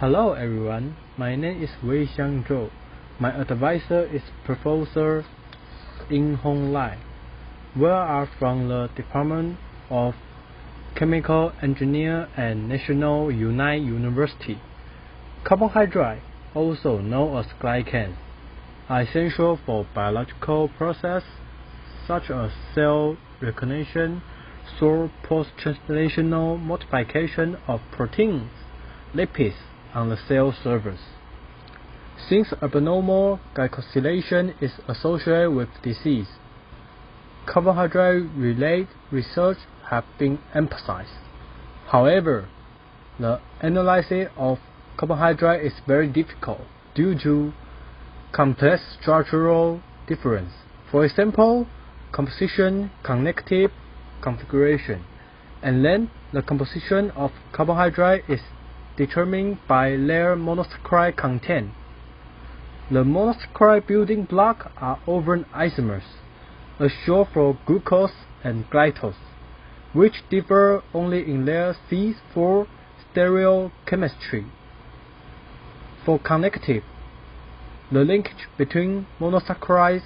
Hello everyone, my name is Wei Xiang Zhou. My advisor is Professor In Hong Lai. We are from the Department of Chemical Engineer and National United University. Carbohydrate, also known as glycans, are essential for biological processes such as cell recognition through post-translational modification of proteins, lipids, on the cell surface. Since abnormal glycosylation is associated with disease, carbohydrate-related research have been emphasized. However, the analysis of carbohydrate is very difficult due to complex structural difference. For example, composition, connective configuration, and then the composition of carbohydrate is determined by their monosaccharide content. The monosaccharide building blocks are often isomers, as short for glucose and galactose, which differ only in their C4 stereochemistry. For connective, the linkage between monosaccharides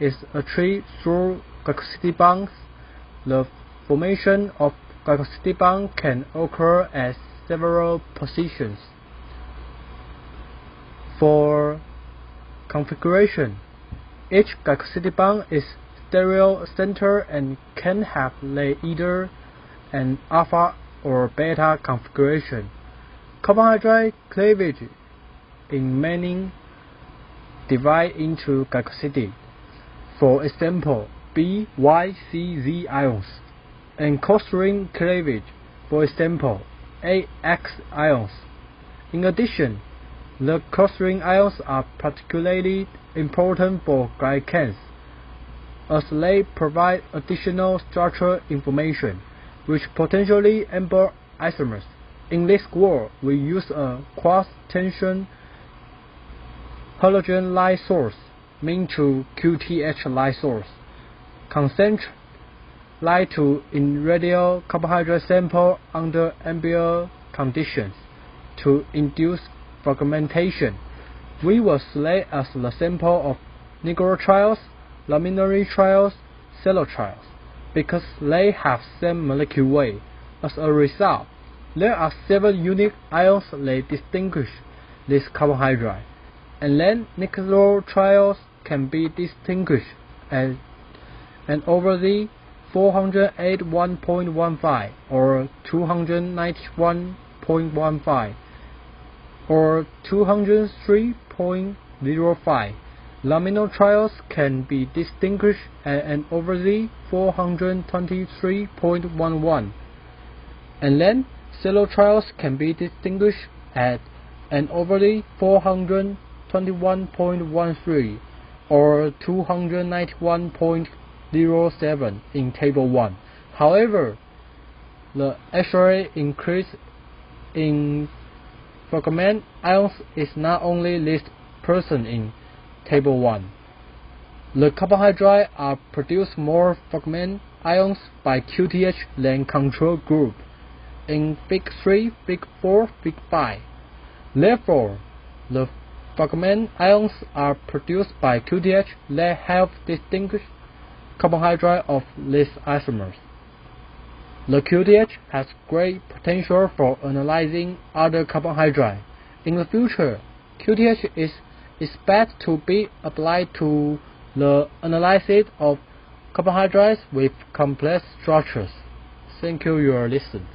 is achieved through glycoside bonds. The formation of glycoside bond can occur at several positions. For configuration, each bond is stereocenter and can have either an alpha or beta configuration. Carbohydrate cleavage in many divide into glycoside. For example, B, Y, C, Z ions, and cross-ring cleavage, for example, AX ions. In addition, the cross-ring ions are particularly important for glycans, as they provide additional structural information, which potentially ample isomers. In this work, we use a quartz-tungsten halogen light source, mean to QTH light source. Concentrate light to in irradiate carbohydrate sample under ambient conditions to induce fragmentation. We will select as the sample of nigerotriose, laminary trials, trials, because they have same molecular weight. As a result, there are seven unique ions that distinguish this carbohydrate, and then nigerotriose can be distinguished as and over the 481.15 or 291.15 or 203.05. Laminaritriose can be distinguished at an overly 423.11 and then cellotriose can be distinguished at an overly 421.13 or 291. 0.07 in Table 1. However, the actual increase in fragment ions is not only listed present in Table 1. The carbohydrates are produced more fragment ions by QTH than control group in Fig 3, Fig 4, Fig 5. Therefore, the fragment ions are produced by QTH that help distinguish carbohydrate of these isomers. The QTH has great potential for analyzing other carbohydrates. In the future, QTH is expected to be applied to the analysis of carbohydrates with complex structures. Thank you your listen.